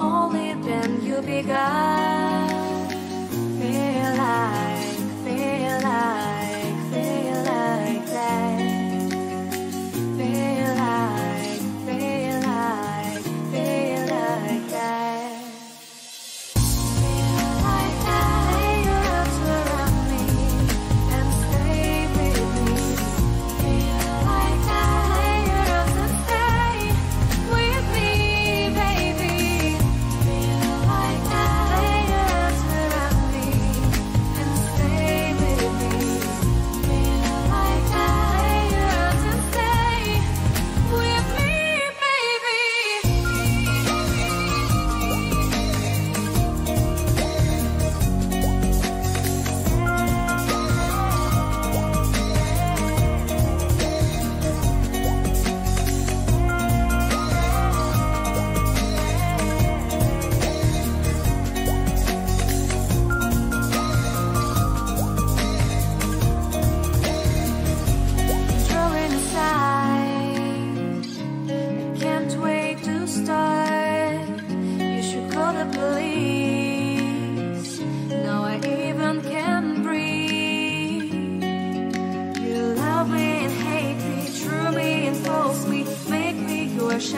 only then you'll be God.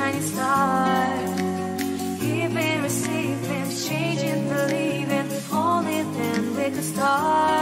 shining star. Giving, receiving, changing, believing, holding, them with could start.